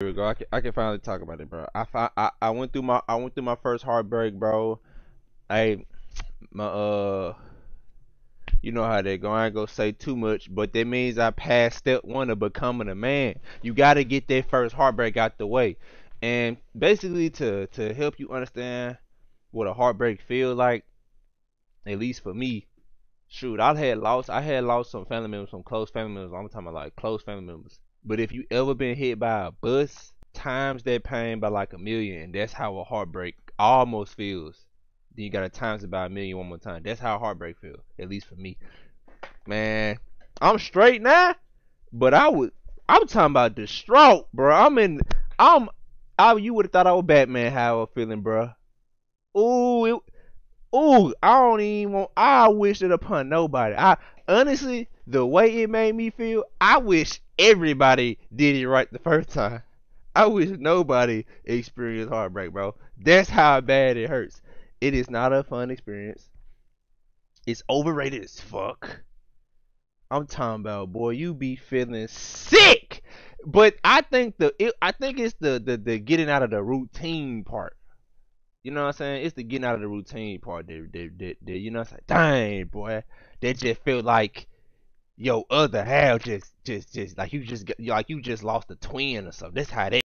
Here we go. I can, I can finally talk about it, bro. I, I I went through my I went through my first heartbreak, bro. I my uh you know how they go. I ain't gonna say too much, but that means I passed step one of becoming a man. You gotta get that first heartbreak out the way. And basically to to help you understand what a heartbreak feel like, at least for me, shoot, I had lost I had lost some family members, some close family members. I'm talking about like close family members. But if you ever been hit by a bus, times that pain by like a million. That's how a heartbreak almost feels. Then you gotta times it by a million one more time. That's how heartbreak feels, at least for me. Man, I'm straight now, but I would. I'm talking about distraught, bro. I'm in. I'm. I. You would have thought I was Batman. How I was feeling, bro. Ooh, it, ooh. I don't even want. I wish it upon nobody. I honestly, the way it made me feel, I wish everybody did it right the first time. I wish nobody experienced heartbreak, bro. That's how bad it hurts. It is not a fun experience. It's overrated as fuck. I'm talking about, boy, you be feeling sick. But I think the it, I think it's the, the the getting out of the routine part. You know what I'm saying? It's the getting out of the routine part that that, that, that you know what I'm saying? Dang, boy, that just felt like yo other half just just just like you just like you just lost a twin or something. That's how that